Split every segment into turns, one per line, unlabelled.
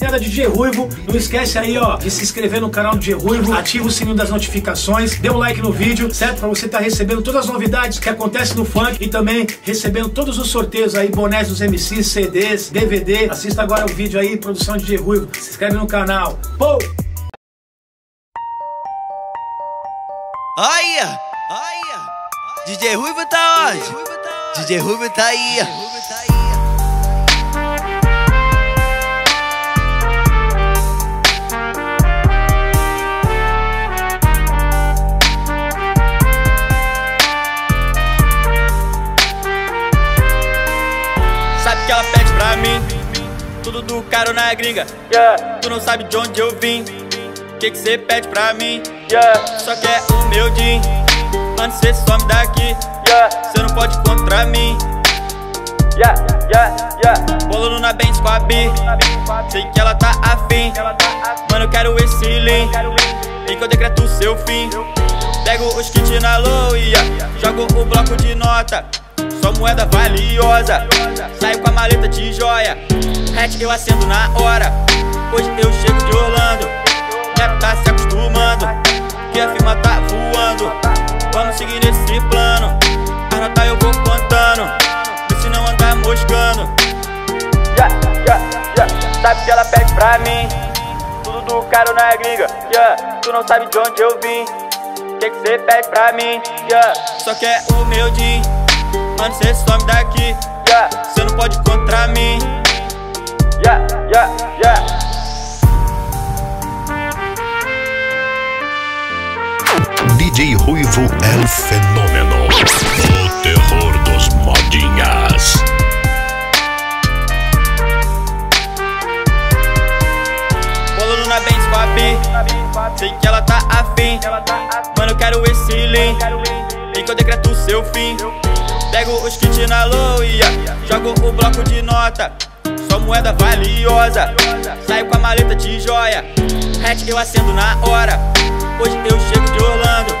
Rapaziada DJ Ruivo, não esquece aí, ó, de se inscrever no canal do DJ Ruivo, ativa o sininho das notificações, dê um like no vídeo, certo? Pra você estar tá recebendo todas as novidades que acontecem no funk e também recebendo todos os sorteios aí, bonés dos MCs, CDs, DVD. Assista agora o vídeo aí, produção DJ Ruivo. Se inscreve no canal. Pô!
Olha! Olha! DJ Ruivo tá onde? DJ Ruivo tá aí. Sabe que ela pede pra mim. Tudo do caro na gringa. Yeah. Tu não sabe de onde eu vim. Que que cê pede pra mim? Yeah. Só quer o meu din. Mano, cê some daqui. Yeah. Cê não pode contra mim. Yeah, yeah, yeah. Bolando na Benz com a Bi Sei que ela tá afim. Mano, eu quero esse lean E que eu decreto o seu fim. Pego os kits na yeah. Jogo o bloco de nota moeda valiosa. Saio com a maleta de joia. Hatch eu acendo na hora. Hoje eu chego de Orlando. Rap tá se acostumando. Que a firma tá voando. Vamos seguir nesse plano. A nota eu vou contando. Vê se não andar moscando. Yeah, yeah, yeah. Sabe que ela pede pra mim. Tudo do caro na gringa. Yeah. Tu não sabe de onde eu vim. Que que cê pede pra mim? Yeah. Só quer o meu din Mano, cê some daqui. Yeah. Cê não pode contra mim. Yeah, yeah, yeah.
DJ Ruivo é o fenômeno O terror dos modinhas.
Bolando na Benz com a B. Sei que ela tá afim. Mano, eu quero esse lean E que eu decreto o seu fim Pego os na yeah. Jogo o bloco de nota Só moeda valiosa. Saio com a maleta de joia Hatch eu acendo na hora. Hoje eu chego de Orlando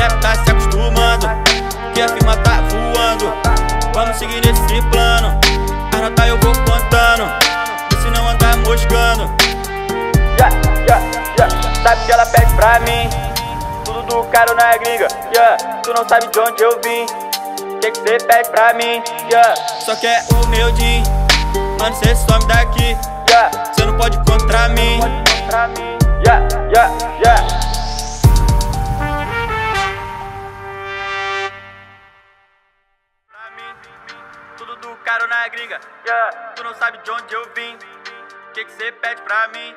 Rap tá se acostumando. Que a firma tá voando Vamos seguir nesse plano. A nota eu vou contando E se não andar moscando. Yeah, yeah, yeah. Sabe que ela pede pra mim. Tudo do caro na gringa yeah. Tu não sabe de onde eu vim cê pede pra mim, yeah. Só quer o meu din Mano, cê some daqui, yeah. Cê não pode contra mim, yeah, yeah, yeah. Tudo do caro na gringa, yeah. Tu não sabe de onde eu vim Que que cê pede pra mim